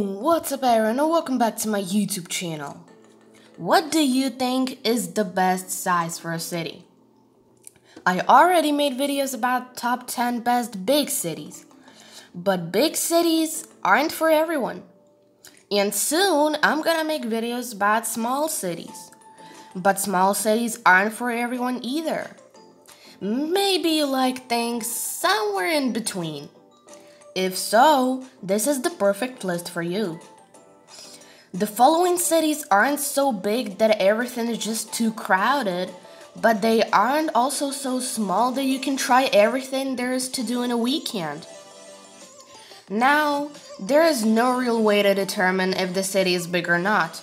what's up everyone and welcome back to my YouTube channel. What do you think is the best size for a city? I already made videos about top 10 best big cities, but big cities aren't for everyone. And soon I'm gonna make videos about small cities, but small cities aren't for everyone either. Maybe you like things somewhere in between. If so, this is the perfect list for you. The following cities aren't so big that everything is just too crowded, but they aren't also so small that you can try everything there is to do in a weekend. Now, there is no real way to determine if the city is big or not.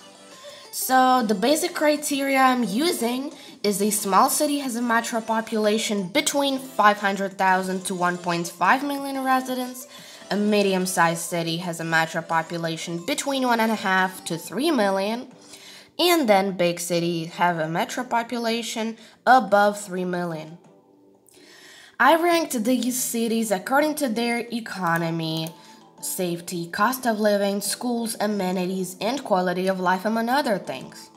So, the basic criteria I'm using is a small city has a metro population between 500,000 to 1.5 million residents. A medium sized city has a metro population between 1.5 to 3 million. And then big cities have a metro population above 3 million. I ranked these cities according to their economy, safety, cost of living, schools, amenities, and quality of life, among other things.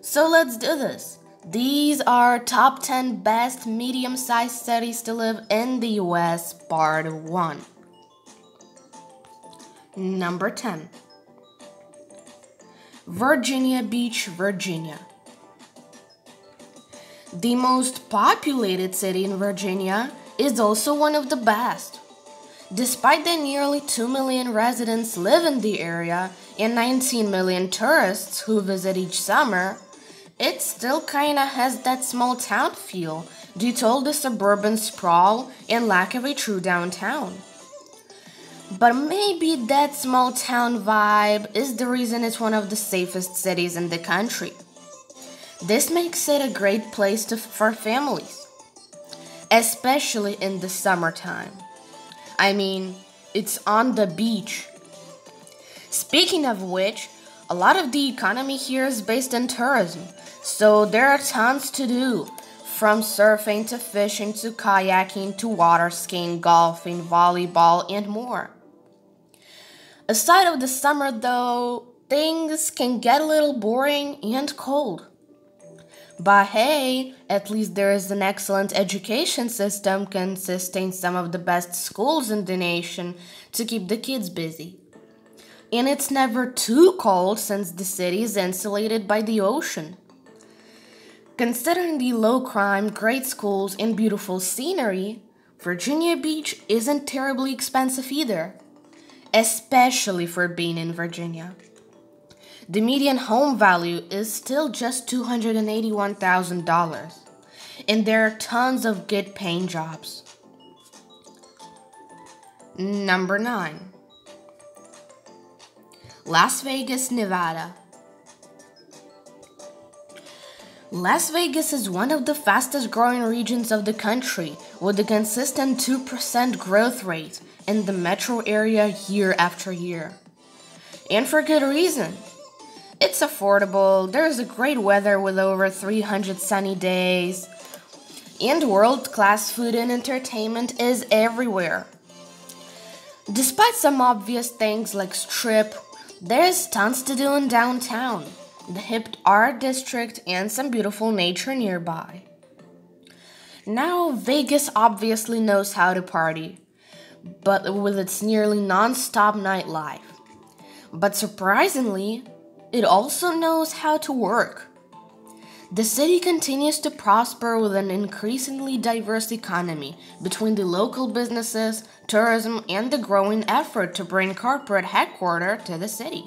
So let's do this. These are top 10 best medium sized cities to live in the US, part 1. Number 10 Virginia Beach, Virginia. The most populated city in Virginia is also one of the best. Despite that nearly 2 million residents live in the area and 19 million tourists who visit each summer, it still kinda has that small town feel due to all the suburban sprawl and lack of a true downtown. But maybe that small town vibe is the reason it's one of the safest cities in the country. This makes it a great place to, for families, especially in the summertime. I mean, it's on the beach. Speaking of which, a lot of the economy here is based on tourism, so there are tons to do. From surfing to fishing to kayaking to water skiing, golfing, volleyball, and more. Aside of the summer, though, things can get a little boring and cold. But hey, at least there is an excellent education system consisting some of the best schools in the nation to keep the kids busy and it's never too cold since the city is insulated by the ocean. Considering the low crime, great schools, and beautiful scenery, Virginia Beach isn't terribly expensive either, especially for being in Virginia. The median home value is still just $281,000, and there are tons of good paying jobs. Number 9 Las Vegas, Nevada. Las Vegas is one of the fastest growing regions of the country, with a consistent 2% growth rate in the metro area year after year. And for good reason. It's affordable, there's a great weather with over 300 sunny days, and world class food and entertainment is everywhere. Despite some obvious things like strip, there's tons to do in downtown, the hip art district, and some beautiful nature nearby. Now, Vegas obviously knows how to party, but with its nearly non stop nightlife. But surprisingly, it also knows how to work. The city continues to prosper with an increasingly diverse economy between the local businesses, tourism, and the growing effort to bring corporate headquarters to the city.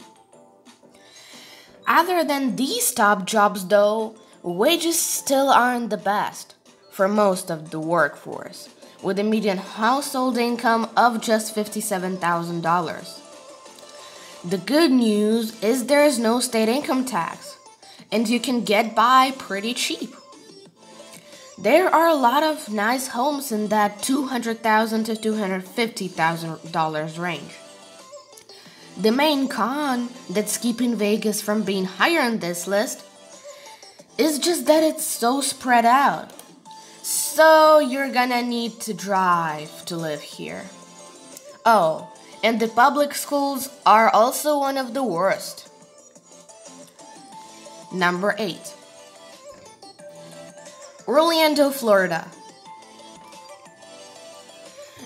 Other than these top jobs, though, wages still aren't the best for most of the workforce, with a median household income of just $57,000. The good news is there is no state income tax and you can get by pretty cheap. There are a lot of nice homes in that 200,000 to $250,000 range. The main con that's keeping Vegas from being higher on this list is just that it's so spread out. So you're gonna need to drive to live here. Oh, and the public schools are also one of the worst. Number 8. Orlando, Florida.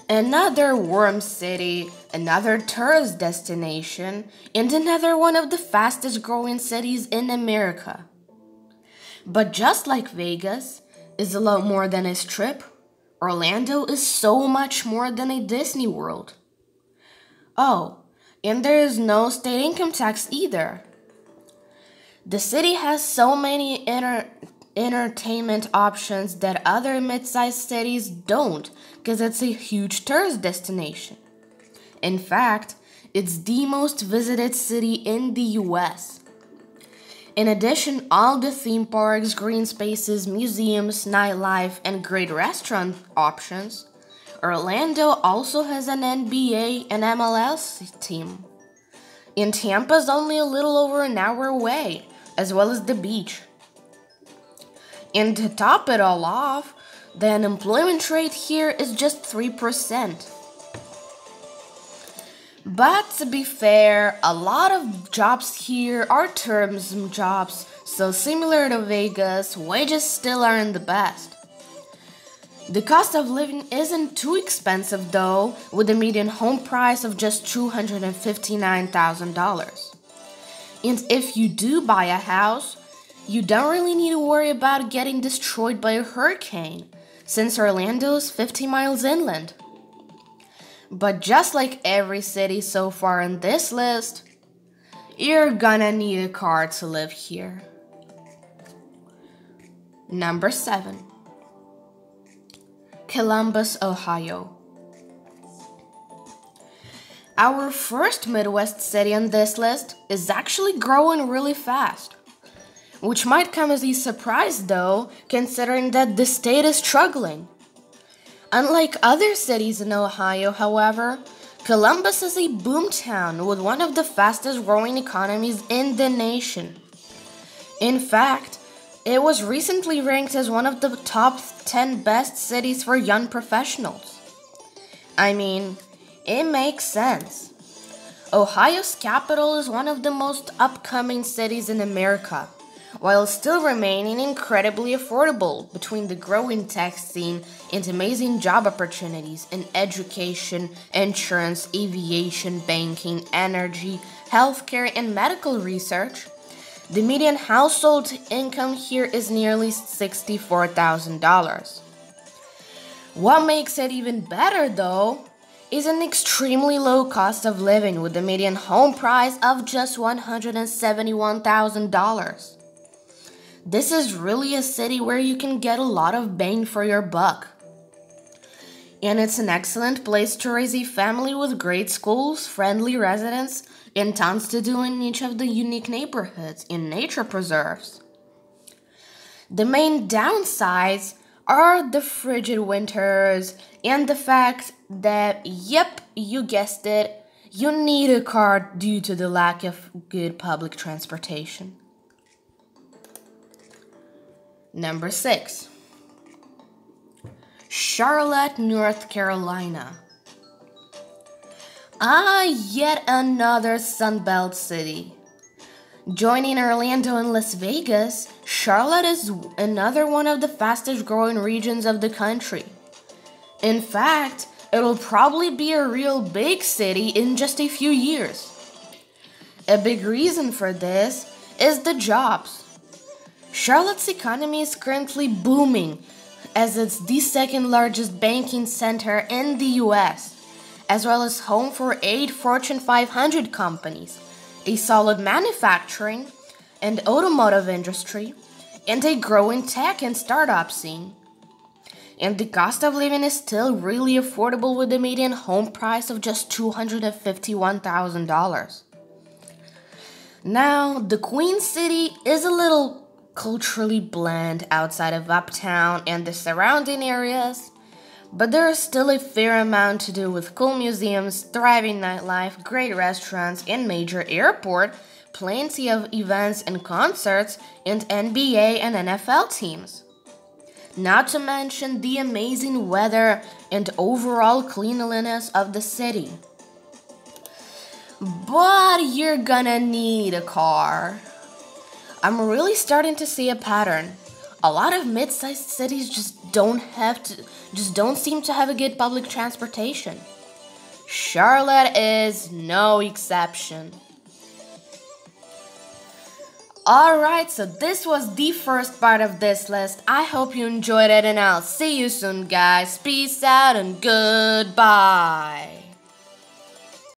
Another warm city, another tourist destination, and another one of the fastest growing cities in America. But just like Vegas is a lot more than a strip, Orlando is so much more than a Disney World. Oh, and there is no state income tax either. The city has so many inter- entertainment options that other mid sized cities don't because it's a huge tourist destination. In fact, it's the most visited city in the US. In addition, all the theme parks, green spaces, museums, nightlife, and great restaurant options, Orlando also has an NBA and MLS team. And Tampa's only a little over an hour away, as well as the beach. And to top it all off, the unemployment rate here is just 3%. But to be fair, a lot of jobs here are tourism jobs, so similar to Vegas, wages still aren't the best. The cost of living isn't too expensive though, with a median home price of just $259,000. And if you do buy a house, you don't really need to worry about getting destroyed by a hurricane, since Orlando is 50 miles inland. But just like every city so far in this list, you're gonna need a car to live here. Number 7 Columbus, Ohio. Our first Midwest city on this list is actually growing really fast. Which might come as a surprise though, considering that the state is struggling. Unlike other cities in Ohio, however, Columbus is a boomtown with one of the fastest growing economies in the nation. In fact, it was recently ranked as one of the top 10 best cities for young professionals. I mean, it makes sense. Ohio's capital is one of the most upcoming cities in America while still remaining incredibly affordable between the growing tech scene and amazing job opportunities in education, insurance, aviation, banking, energy, healthcare, and medical research. The median household income here is nearly $64,000. What makes it even better, though, is an extremely low cost of living with the median home price of just $171,000. This is really a city where you can get a lot of bang for your buck. And it's an excellent place to raise a family with great schools, friendly residents, and tons to do in each of the unique neighborhoods and nature preserves. The main downsides are the frigid winters and the fact that, yep, you guessed it, you need a car due to the lack of good public transportation. Number 6. Charlotte, North Carolina. Ah, yet another Sunbelt city. Joining Orlando and Las Vegas, Charlotte is another one of the fastest growing regions of the country. In fact, it'll probably be a real big city in just a few years. A big reason for this is the jobs. Charlotte's economy is currently booming as it's the second largest banking center in the US, as well as home for eight Fortune 500 companies, a solid manufacturing and automotive industry, and a growing tech and startup scene. And the cost of living is still really affordable with the median home price of just $251,000. Now, the Queen City is a little culturally bland outside of Uptown and the surrounding areas, but there is still a fair amount to do with cool museums, thriving nightlife, great restaurants, and major airport, plenty of events and concerts, and NBA and NFL teams. Not to mention the amazing weather and overall cleanliness of the city. but you're gonna need a car. I'm really starting to see a pattern. A lot of mid-sized cities just don't have to just don't seem to have a good public transportation. Charlotte is no exception. Alright, so this was the first part of this list. I hope you enjoyed it and I'll see you soon, guys. Peace out and goodbye.